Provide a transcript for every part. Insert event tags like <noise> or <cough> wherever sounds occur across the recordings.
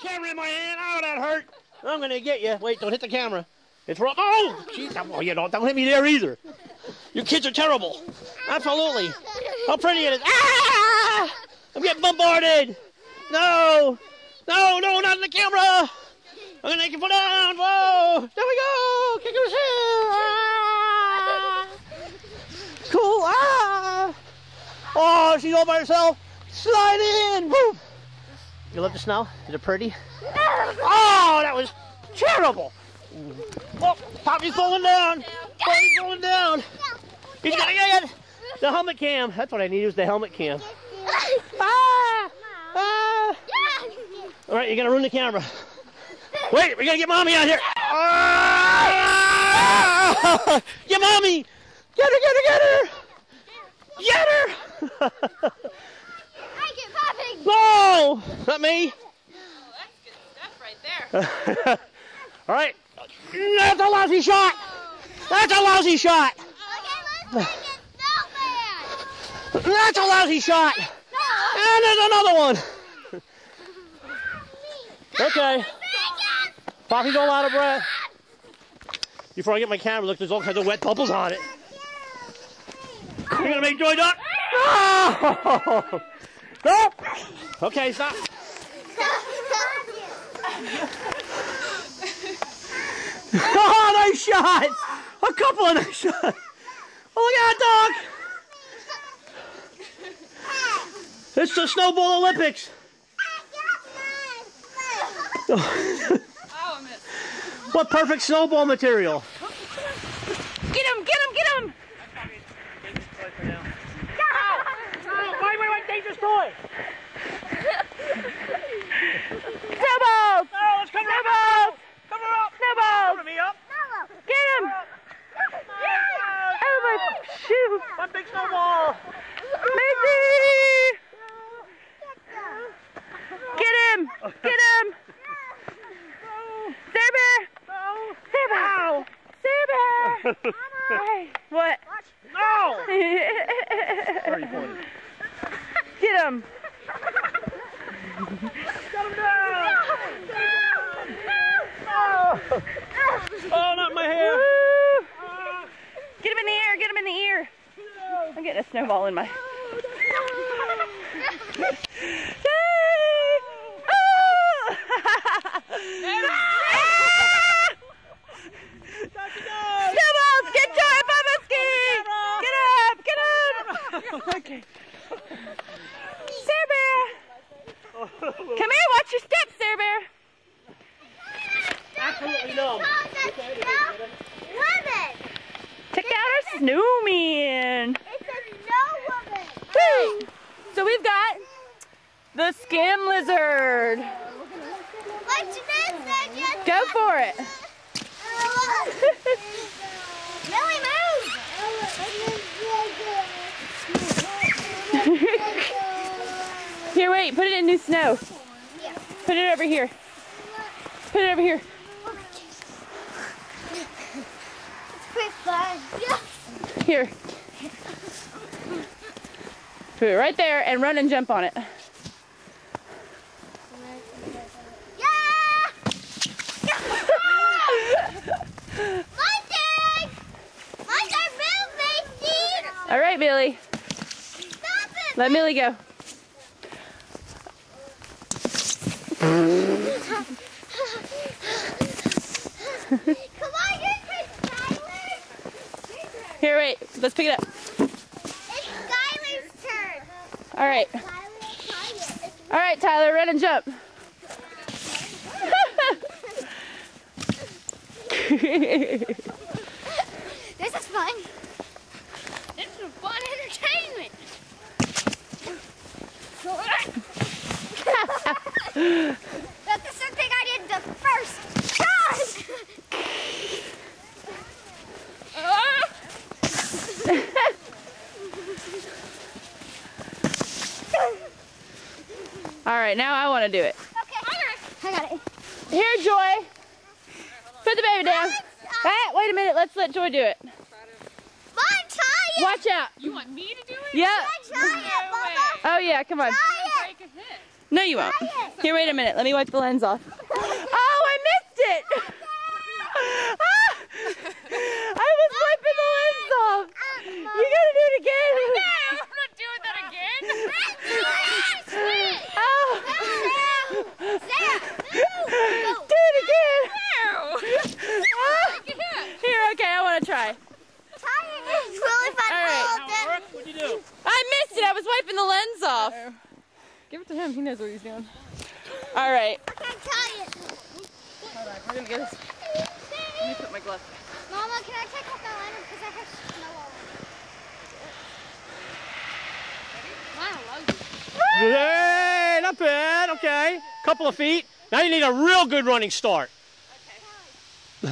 camera in my hand. Oh, that hurt. I'm gonna get you. Wait, don't hit the camera. It's wrong. Oh, jeez. Oh, you don't, don't hit me there either. Your kids are terrible. Absolutely. How pretty it is. Ah! I'm getting bombarded. No. No, no, not in the camera. I'm gonna make you put down. Whoa. There we go. Kick his. Ah. Cool. Ah. Oh, she's all by herself. Slide in. You love the snow? Is it pretty? Oh, that was terrible. Oh, Poppy's falling down. Poppy's falling down. He's gonna get it. The helmet cam. That's what I need is the helmet cam. Ah! Ah! All right, you're gonna ruin the camera. Wait, we gotta get mommy out here. Ah! Get mommy! Get her! Get her! Get her! Get her! <laughs> no, not me. Oh, that's good stuff right there. <laughs> All right. That's a lousy shot. That's a lousy shot. Okay, That's a lousy shot. And there's another one. Okay. Poppy's all out of breath. Before I get my camera, look, there's all kinds of wet bubbles on it. You're gonna make Joy duck? <laughs> No! Nope. Okay, stop. <laughs> Oh, nice shot! A couple of nice shots. Oh, look at that dog! It's the Snowball Olympics. <laughs> <laughs> what perfect snowball material. Get him, get him, get him! Wait, wait, wait, dangerous toy. Snowballs! Oh, let's cover Snowballs! up. Cover up. Snowballs! Cover me up. Get him! My shoe! One big snowball. Macy! Get him! Get him! There Bear! No. There Bear! Bear! Hey, what? No. Get him! Got him down. Oh, not my hair. Woo! Ah. Get him in the ear! Get him in the ear! I'm getting a snowball in my. Oh, Snowballs! Get Joy up on ski! Get up! Get up! Okay. Sir Bear! Come here, watch your steps, Sir Bear! Absolutely no. Check out our snowman! Woo! So we've got the skim lizard. Go for it. <laughs> Here, wait, put it in new snow. Put it over here. Put it over here. It's pretty fun. Here. Put it right there and run and jump on it. Yeah! All right, Billy. Let Millie go. Come on. Here, wait. Let's pick it up. It's Skylar's turn. All right. All right, Tyler, run and jump. <laughs> This is fun. This is fun entertainment. <laughs> That's the same thing I did the first time. All right, now I want to do it. Okay. I got it. Here, Joy. Put the baby down. Ah, wait a minute. Let's let Joy do it. Mom, try it. Watch out. You want me to do it? Yeah. Try it, Oh, yeah. Come on. Try it. Break a hit. No, you won't. Here, wait a minute. Let me wipe the lens off. Oh, I missed it! Ah! I was wiping the lens off. You gotta do it again. I'm not doing that again. Oh. Do it again. Ah. Here, okay, I want to try. It's really fun. All right. Oh, Work? What'd you do? I missed it. I was wiping the lens off. Give it to him. He knows what he's doing. All right. I can't tie it. We're gonna get this. Let me put my glove. Mama, can I take off my liner because I have snow all over. Hey, not bad. Okay. Couple of feet. Now you need a real good running start. Go,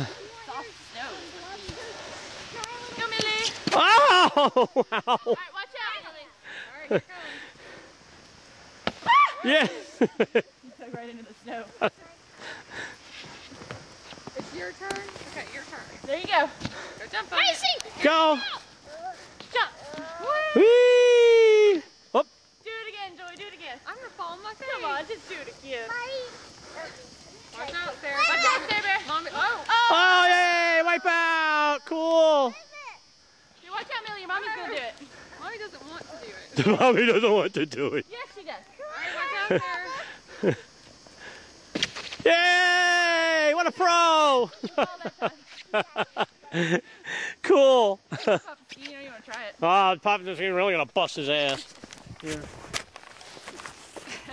Millie. Oh! <laughs> Wow. All right, watch out, Millie. Yeah. <laughs> Dug right into the snow. <laughs> it's your turn. Okay, your turn. There you go. Go jump on it. Go. Jump. Whee! Oh, Do it again, Joey. Do it again. I'm gonna fall on my face. Come on, just do it again. Watch out, Sarah. Watch out, Sarah. Mommy. Oh. oh. oh, yay! Wipe out. Cool. Hey, Watch out, Millie. Your mommy's gonna do it. Mommy doesn't want to do it. <laughs> Mommy doesn't want to do it. Yes, she does. <laughs> Yay! What a pro! All that time. cool. Pop a ski. You know you want to try it. Oh, Pop is really gonna bust his ass. Here.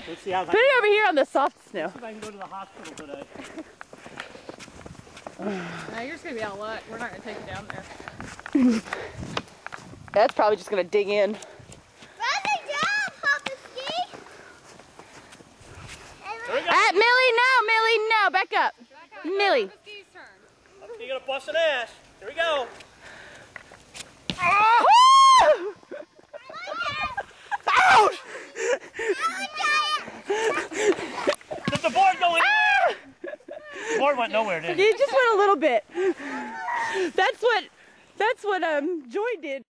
Let's see how <laughs> Put it over here on the soft snow. if I can go to the hospital today. <sighs> Now you're just gonna be out of luck. We're not gonna take you down there. <laughs> That's probably just gonna dig in. Running down, Papa Ski. Here we go. At Millie, no, Millie, no. Back up. Millie. Ski's turn. You're gonna bust an ass. Here we go. Woo! Ouch! Did the board go anywhere? The board went nowhere, didn't it? It just went a little bit. That's what. That's what um Joy did.